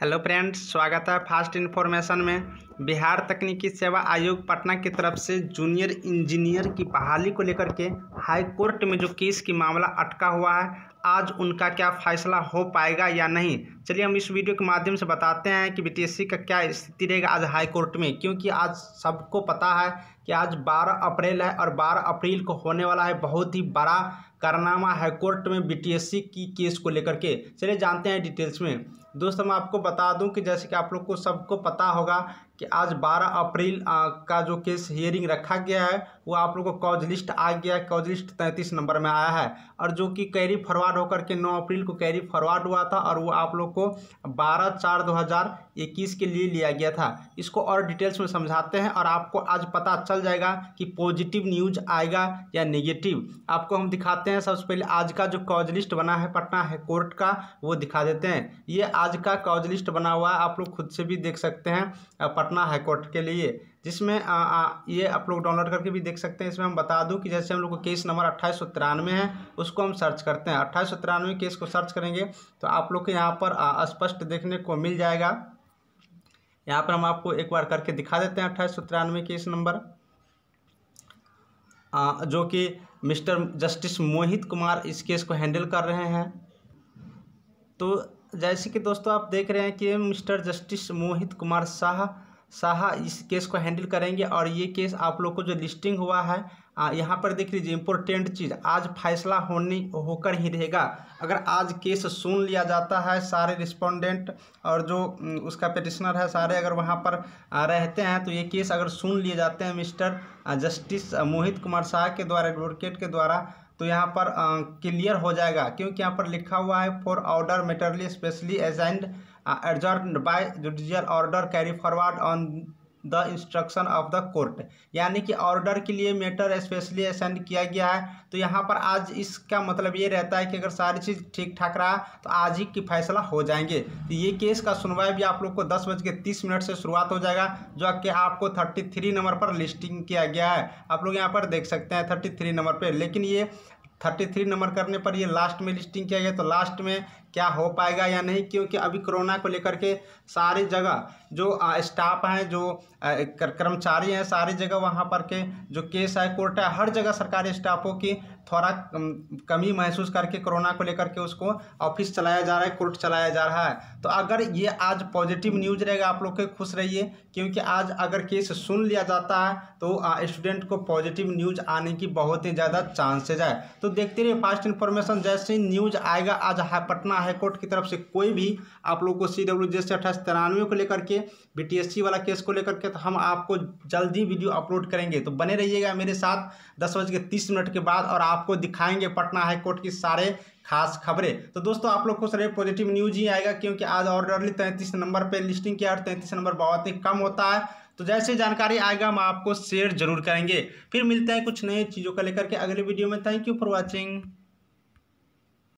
Hello friends, स्वागत है fast information में। बिहार तकनीकी सेवा आयोग पटना की तरफ़ से जूनियर इंजीनियर की बहाली को लेकर के हाई कोर्ट में जो केस की मामला अटका हुआ है, आज उनका क्या फैसला हो पाएगा या नहीं? चलिए हम इस वीडियो के माध्यम से बताते हैं कि बीटीएससी का क्या स्थिति रहेगा आज हाई कोर्ट में, क्योंकि आज सबको पता है कि आज 12 अप्रैल है और 12 अप्रैल को होने वाला है बहुत ही बड़ा कारनामा हाईकोर्ट में बीटीएससी की केस को लेकर के। चलिए जानते हैं डिटेल्स में। दोस्तों मैं आपको बता दूँ कि जैसे कि आप लोग को सबको पता होगा कि आज 12 अप्रैल का जो केस हियरिंग रखा गया है, वो आप लोग को कॉज लिस्ट आ गया है कॉज लिस्ट तैंतीस नंबर में आया है। और जो कि कैरी फॉरवर्ड होकर के 9 अप्रैल को कैरी फॉरवर्ड हुआ था, और वो आप लोग को 12 चार 2021 के लिए लिया गया था। इसको और डिटेल्स में समझाते हैं, और आपको आज पता चल जाएगा कि पॉजिटिव न्यूज़ आएगा या नेगेटिव आपको हम दिखाते हैं, सबसे पहले आज का जो कॉज लिस्ट बना है, पटना हाई कोर्ट का, वो दिखा देते हैं। ये आज का कॉज लिस्ट बना हुआ है, आप लोग खुद से भी देख सकते हैं पटना हाईकोर्ट के लिए जिसमें आ, आ, ये आप लोग डाउनलोड करके भी देख सकते हैं। इसमें हम बता दूँ कि जैसे हम लोग को केस नंबर अट्ठाईस सौ तिरानवे है उसको हम सर्च करते हैं। अट्ठाईस सौ तिरानवे केस को सर्च करेंगे तो आप लोग को यहाँ पर स्पष्ट देखने को मिल जाएगा। यहाँ पर हम आपको एक बार करके दिखा देते हैं अट्ठाईस सौ तिरानवे केस नंबर जो कि मिस्टर जस्टिस मोहित कुमार इस केस को हैंडल कर रहे हैं। तो जैसे कि दोस्तों आप देख रहे हैं कि मिस्टर जस्टिस मोहित कुमार शाह शाह इस केस को हैंडल करेंगे और ये केस आप लोग को जो लिस्टिंग हुआ है यहाँ पर देख लीजिए इम्पोर्टेंट चीज़, आज फैसला होने, होकर ही रहेगा। अगर आज केस सुन लिया जाता है सारे रिस्पोंडेंट और जो उसका पिटिशनर है सारे अगर वहाँ पर रहते हैं तो ये केस अगर सुन लिए जाते हैं मिस्टर जस्टिस मोहित कुमार शाह के द्वारा एडवोकेट के द्वारा तो यहाँ पर क्लियर हो जाएगा, क्योंकि यहाँ पर लिखा हुआ है for order matterly specially adjourned adjourned by judicial order carry forward on the instruction of the court. यानी कि ऑर्डर के लिए मैटर स्पेशली असेंड किया गया है। तो यहाँ पर आज इसका मतलब ये रहता है कि अगर सारी चीज़ ठीक ठाक रहा तो आज ही की फैसला हो जाएँगे। तो ये केस का सुनवाई भी आप लोग को दस बज के तीस मिनट से शुरुआत हो जाएगा, जो कि आपको थर्टी थ्री नंबर पर लिस्टिंग किया गया है। आप लोग यहाँ पर देख सकते हैं थर्टी थ्री नंबर पर लेकिन ये थर्टी थ्री नंबर करने पर ये लास्ट में लिस्टिंग किया गया तो लास्ट में क्या हो पाएगा या नहीं? क्योंकि अभी कोरोना को लेकर के सारी जगह जो स्टाफ हैं, जो कर्मचारी हैं, सारी जगह वहाँ पर के जो केस है कोर्ट है, हर जगह सरकारी स्टाफों की थोड़ा कमी महसूस करके कोरोना को लेकर के उसको ऑफ़िस चलाया जा रहा है कोर्ट चलाया जा रहा है। तो अगर ये आज पॉजिटिव न्यूज़ रहेगा, आप लोग के खुश रहिए, क्योंकि आज अगर केस सुन लिया जाता है तो स्टूडेंट को पॉजिटिव न्यूज़ आने की बहुत ही ज़्यादा चांसेज है। तो देखते रहिए फास्ट इन्फॉर्मेशन जैसे न्यूज़। आएगा आज पटना हाईकोर्ट की तरफ़ से कोई भी। आप लोग को सी डब्ल्यू जे से अट्ठाईस तिरानवे को लेकर के बी टी एस सी वाला केस को लेकर के तो हम आपको जल्दी वीडियो अपलोड करेंगे। तो बने रहिएगा मेरे साथ दस बज के तीस मिनट के बाद और आपको दिखाएँगे पटना हाईकोर्ट की सारे खास खबरें। तो दोस्तों, आप लोग को सर पॉजिटिव न्यूज़ ही आएगा, क्योंकि आज ऑर्डरली तैंतीस नंबर पर लिस्टिंग किया और तैंतीस नंबर बहुत ही कम होता है। तो जैसे जानकारी आएगा, हम आपको शेयर ज़रूर करेंगे। फिर मिलते हैं कुछ नए चीज़ों का लेकर के अगले वीडियो में। Thank you for watching